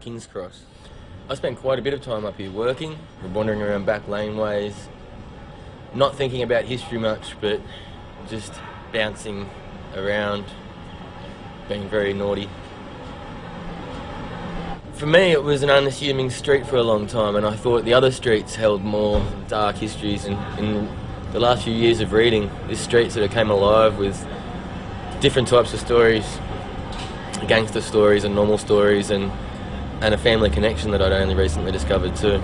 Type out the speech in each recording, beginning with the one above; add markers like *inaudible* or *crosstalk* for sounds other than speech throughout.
King's Cross. I spent quite a bit of time up here working, wandering around back laneways, not thinking about history much, but just bouncing around, being very naughty. For me, it was an unassuming street for a long time, and I thought the other streets held more dark histories. And in the last few years of reading, this street sort of came alive with different types of stories gangster stories and normal stories, and, and a family connection that I'd only recently discovered too.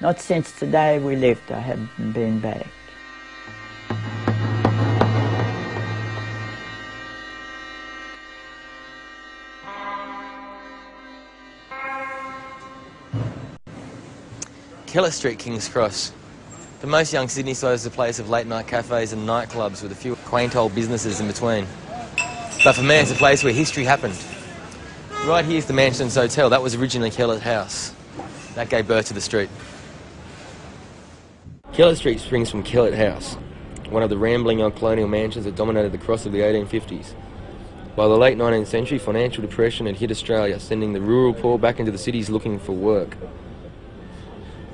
Not since the day we left, I haven't been back. Kellett Street, King's Cross. For most young Sydney Sydneysiders, is a place of late night cafes and nightclubs with a few quaint old businesses in between. But for me, it's a place where history happened. Right here's the Mansions Hotel. That was originally Kellett House. That gave birth to the street. Kellett Street springs from Kellett House, one of the rambling old colonial mansions that dominated the cross of the 1850s. By the late 19th century, financial depression had hit Australia, sending the rural poor back into the cities looking for work.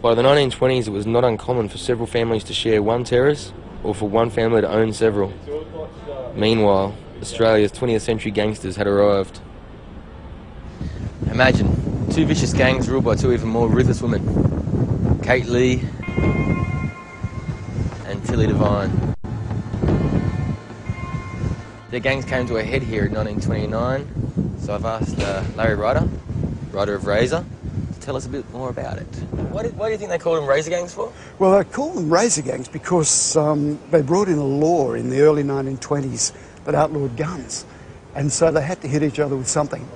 By the 1920s, it was not uncommon for several families to share one terrace or for one family to own several. Meanwhile, Australia's 20th century gangsters had arrived. Imagine, two vicious gangs ruled by two even more ruthless women. Kate Leigh and Tilly Devine. Their gangs came to a head here in 1929, so I've asked uh, Larry Ryder, writer of Razor, to tell us a bit more about it. Why do, why do you think they called them razor gangs for? Well, they called them razor gangs because um, they brought in a law in the early 1920s that outlawed guns. And so they had to hit each other with something.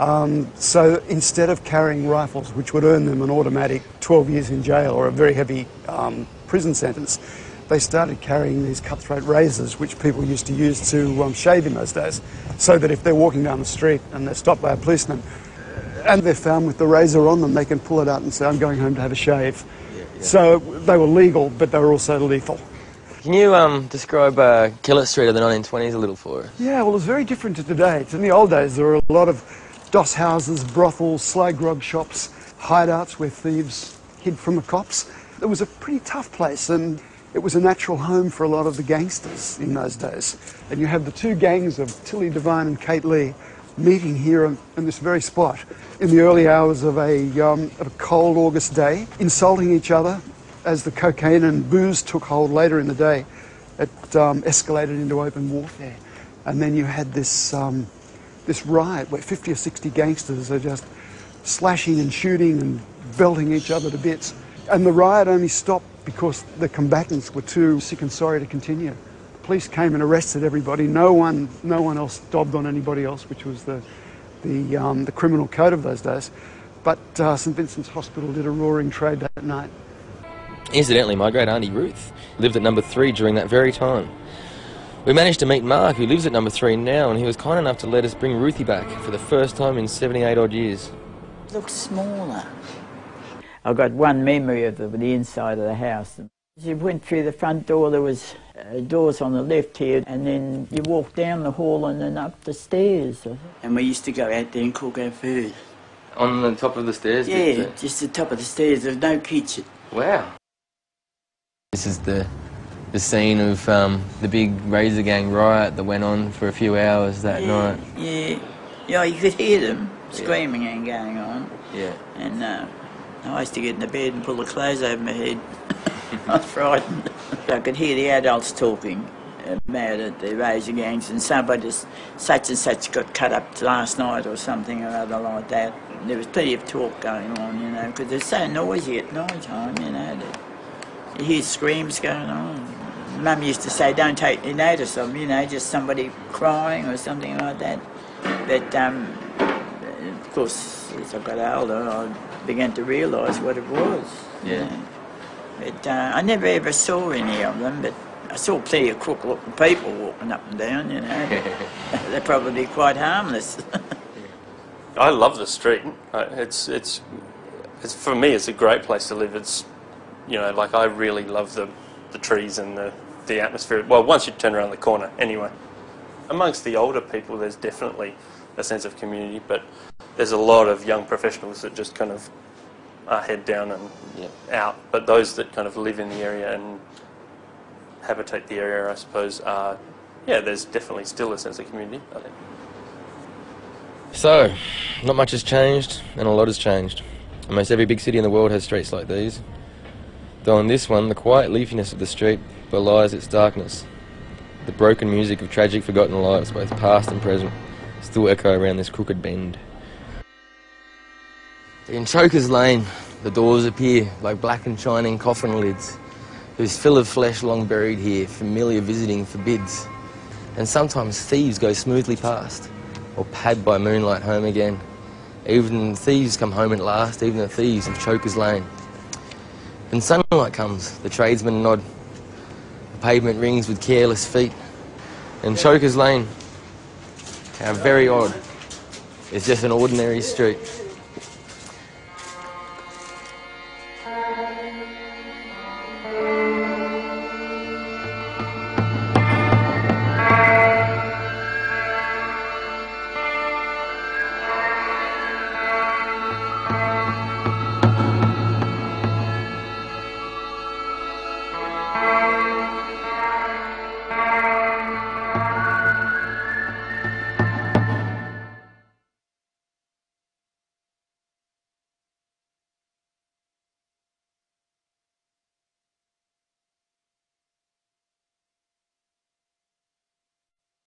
Um, so instead of carrying rifles, which would earn them an automatic 12 years in jail or a very heavy um, prison sentence, they started carrying these cutthroat razors, which people used to use to um, shave in those days, so that if they're walking down the street and they're stopped by a policeman, and they're found with the razor on them, they can pull it out and say, I'm going home to have a shave. Yeah, yeah. So they were legal, but they were also lethal. Can you um, describe uh, Kellett Street of the 1920s a little for us? Yeah, well, it's very different to today. In the old days, there were a lot of doss houses, brothels, sly grog shops, hideouts where thieves hid from the cops. It was a pretty tough place, and it was a natural home for a lot of the gangsters in those days. And you have the two gangs of Tilly Devine and Kate Leigh meeting here in, in this very spot in the early hours of a, um, of a cold August day, insulting each other as the cocaine and booze took hold later in the day. It um, escalated into open warfare. And then you had this, um, this riot where 50 or 60 gangsters are just slashing and shooting and belting each other to bits. And the riot only stopped because the combatants were too sick and sorry to continue The police came and arrested everybody. No one, no one else dobbed on anybody else, which was the, the, um, the criminal code of those days. But uh, St Vincent's Hospital did a roaring trade that night. Incidentally, my great auntie Ruth lived at number three during that very time. We managed to meet Mark, who lives at number three now, and he was kind enough to let us bring Ruthie back for the first time in 78 odd years. Looks smaller. I've got one memory of the, the inside of the house. As you went through the front door, there was uh, doors on the left here, and then you walked down the hall and then up the stairs. And we used to go out there and cook our food. On the top of the stairs? Yeah, just the top of the stairs. There's no kitchen. Wow. This is the the scene of um, the big Razor Gang riot that went on for a few hours that yeah, night. Yeah, yeah, you could hear them screaming yeah. and going on. Yeah. And uh, I used to get in the bed and pull the clothes over my head. *laughs* I was frightened. I could hear the adults talking mad at the razor gangs, and somebody just, such and such got cut up last night or something or other like that. There was plenty of talk going on, you know, because it's so noisy at night time, you know. You hear screams going on. Mum used to say, don't take any notice of them, you know, just somebody crying or something like that. But, um, of course, as I got older, I began to realise what it was. Yeah. You know. But uh, I never ever saw any of them, but I saw plenty of crook-looking people walking up and down, you know. *laughs* They're probably quite harmless. *laughs* I love the street. It's, it's, it's, for me, it's a great place to live. It's, you know, like I really love the, the trees and the, the atmosphere. Well, once you turn around the corner, anyway. Amongst the older people, there's definitely a sense of community, but there's a lot of young professionals that just kind of are head down and Yep. out, but those that kind of live in the area and habitate the area, I suppose, are yeah. There's definitely still a sense of community. I think. So, not much has changed, and a lot has changed. Almost every big city in the world has streets like these. Though in this one, the quiet leafiness of the street belies its darkness. The broken music of tragic, forgotten lives, both past and present, still echo around this crooked bend. In Choker's Lane, the doors appear like black and shining coffin lids, whose fill of flesh long buried here, familiar visiting forbids. And sometimes thieves go smoothly past, or pad by moonlight home again. Even thieves come home at last, even the thieves of Choker's Lane. When sunlight comes, the tradesmen nod pavement rings with careless feet. And Choker's Lane, how very odd. It's just an ordinary street.